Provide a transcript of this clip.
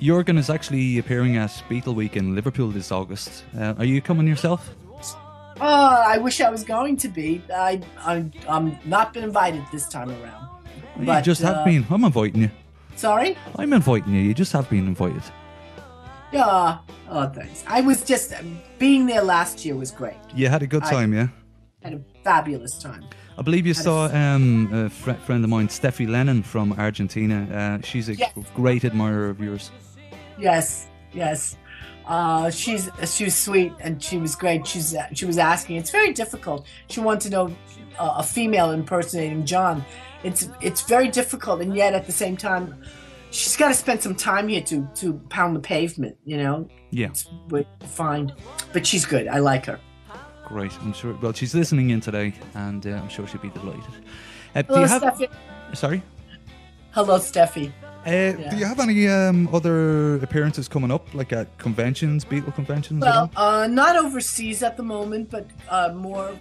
Jurgen is actually appearing at Beatle Week in Liverpool this August. Uh, are you coming yourself? Oh, I wish I was going to be. I, I I'm not been invited this time around. you But, just have uh, been. I'm inviting you. Sorry. I'm inviting you. You just have been invited. Yeah. Oh, thanks. I was just being there last year was great. You had a good I- time, yeah? Had a fabulous time. I believe you Had saw f- um, a fr- friend of mine, Steffi Lennon from Argentina. Uh, she's a Yes. great admirer of yours. Yes, yes. Uh, she's she was sweet and she was great. She's she was asking. It's very difficult. She wanted to know uh, a female impersonating John. It's it's very difficult, and yet at the same time, she's got to spend some time here to to pound the pavement. You know, Yeah, it's what find. But she's good. I like her. Great. I'm sure. Well, she's listening in today, and uh, I'm sure she'll be delighted. Uh, do Hello, you have? Steffi. Sorry. Hello, Steffi. Uh, Do you have any um, other appearances coming up, like at conventions, Beatle conventions? Well, uh, not overseas at the moment, but uh, more